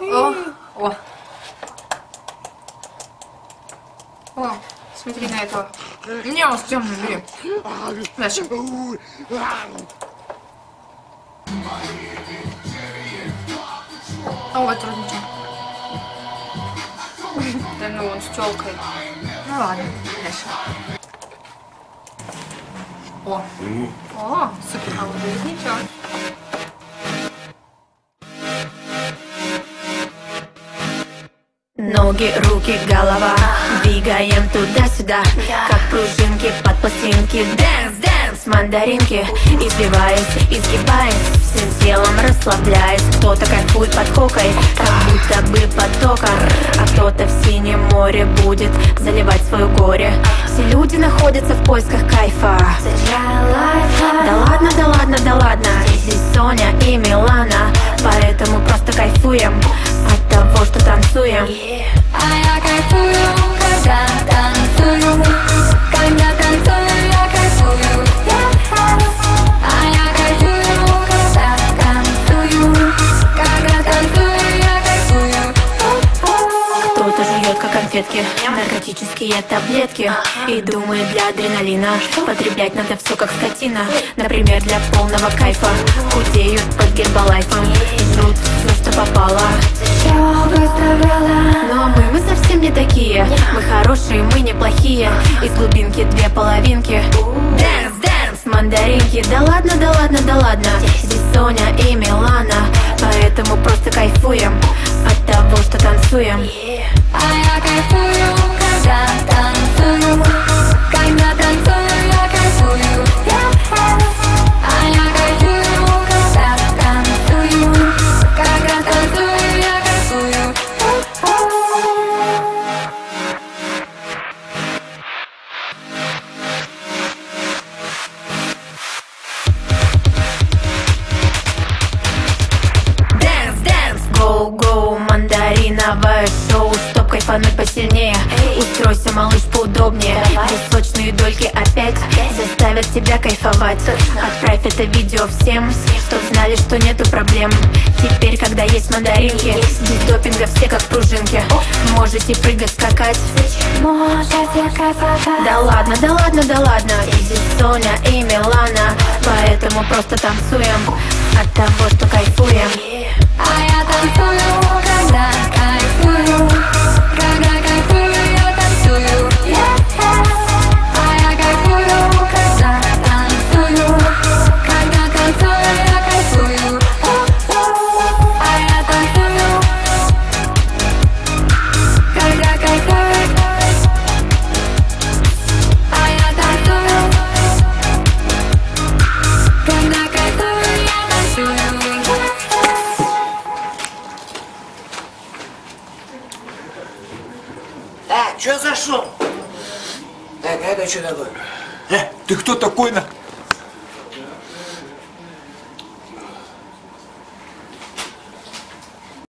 О, о. О, смотри на этого. Не, он с темным, бери. Дальше. А вот трудничек. Да ну, он с телкой. Ну ладно, дальше. О, о, супер, а вот ничего. Ноги, руки, голова. Двигаем туда-сюда Как пружинки под пластинки. Dance, dance, мандаринки. Извиваясь, изгибаясь Всем телом расслабляясь. Кто-то кайфует под хокой Как будто бы потоком А кто-то в синем море будет Заливать свое горе. Все люди находятся в поисках кайфа. Да ладно, да ладно, да ладно. Здесь Соня и Милана Поэтому просто кайфуем От того, что танцуем А конфетки Наркотические таблетки. И думает для адреналина Потреблять надо все как скотина. Например, для полного кайфа. Худеют под гербалайфом Жрут все, что попало. Но мы, мы совсем не такие. Мы хорошие, мы неплохие. Из глубинки две половинки. Dance, dance, мандаринки. Да ладно, да ладно, да ладно. Здесь Соня и Милана. Поэтому просто кайфуем От того, что танцуем А я кайфую, когда танцую Когда посильнее Устройся, малыш, поудобнее. Песочные дольки опять Заставят тебя кайфовать. Отправь это видео всем Чтоб знали, что нету проблем. Теперь, когда есть мандаринки Без допинга все как пружинки. Можете прыгать, скакать. Можете кайфовать Да ладно, да ладно, да ладно. Здесь Соня и Милана. Поэтому просто танцуем От того, что кайфуем А, что за шум? Так, а это что такое? Э, ты кто такой на?